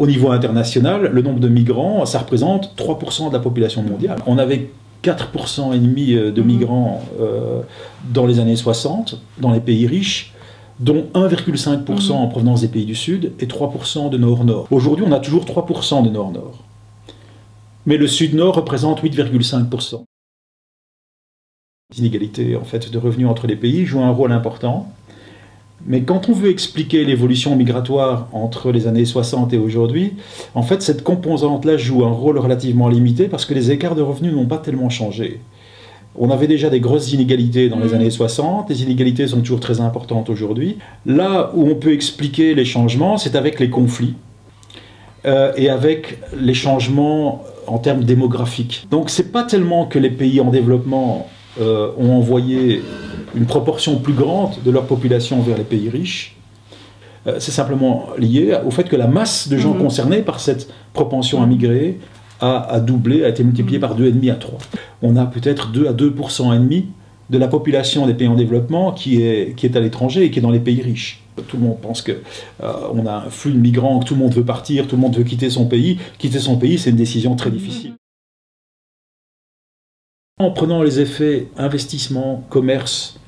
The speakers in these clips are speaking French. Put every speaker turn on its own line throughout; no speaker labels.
Au niveau international, le nombre de migrants, ça représente 3% de la population mondiale. On avait 4% et demi euh, de mhm. migrants euh, dans les années 60 dans les pays riches dont 1,5% mhm. en provenance des pays du Sud et 3% de Nord-Nord. Aujourd'hui, on a toujours 3% de Nord-Nord. Mais le Sud-Nord représente 8,5%. Les inégalités en fait, de revenus entre les pays jouent un rôle important. Mais quand on veut expliquer l'évolution migratoire entre les années 60 et aujourd'hui, en fait, cette composante-là joue un rôle relativement limité parce que les écarts de revenus n'ont pas tellement changé. On avait déjà des grosses inégalités dans les mm. années 60, les inégalités sont toujours très importantes aujourd'hui. Là où on peut expliquer les changements, c'est avec les conflits euh, et avec les changements en termes démographiques. Donc c'est pas tellement que les pays en développement euh, ont envoyé une proportion plus grande de leur population vers les pays riches. Euh, c'est simplement lié au fait que la masse de gens mhm. concernés par cette propension à migrer a, doublé, a été multipliée mhm. par 2,5 à 3. On a peut-être 2 à 2% et demi de la population des pays en développement qui est, qui est à l'étranger et qui est dans les pays riches. Tout le monde pense que euh, on a un flux de migrants, que tout le monde veut partir, tout le monde veut quitter son pays. Quitter son pays, c'est une décision très difficile. En prenant les effets investissement, commerce,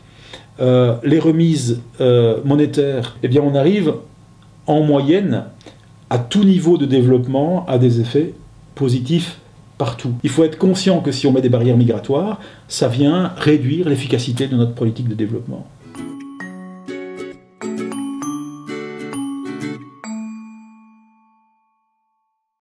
euh, les remises euh, monétaires, eh bien on arrive en moyenne à tout niveau de développement à des effets positifs partout. Il faut être conscient que si on met des barrières migratoires, ça vient réduire l'efficacité de notre politique de développement.